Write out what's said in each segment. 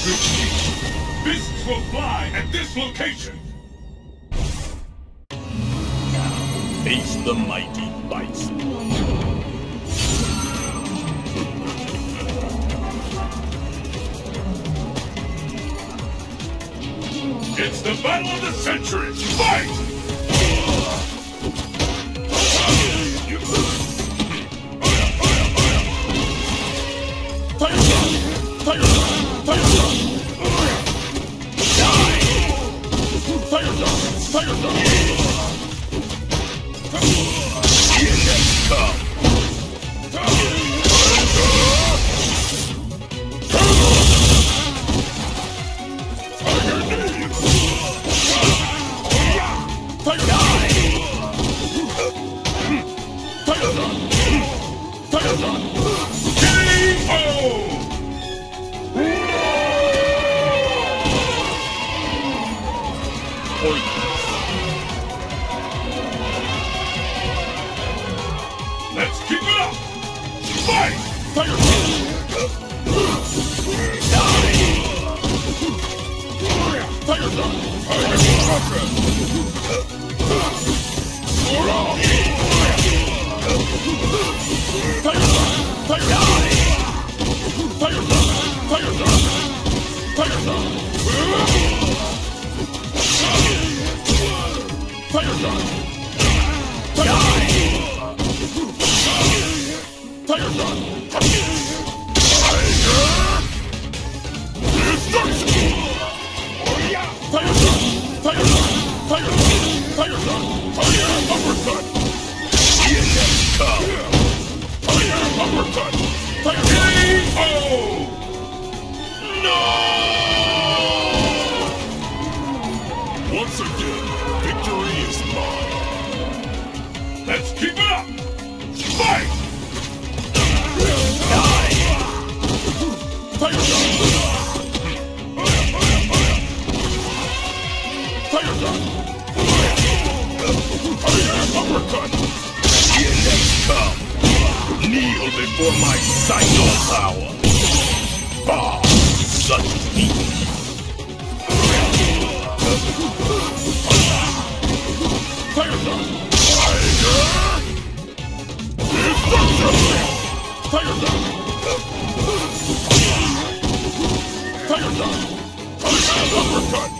exciting Fists will fly at this location. Now, face the mighty bison. It's the battle of the century! Fight! Fire Tiger Shot! Tiger Shot! Die! Fire Shot! Fire Shot! Tiger Shot! Come! Tiger uppercut! K.O. No! Once again, victory is mine. Let's keep it up! Fight! Before my psycho power! Ah, such heat! Fire! Tiger uppercut!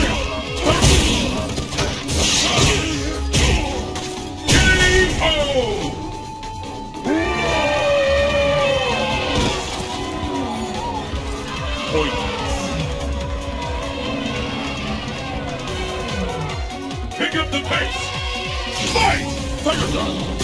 Pick up the pace. Fight! Thunderstorm!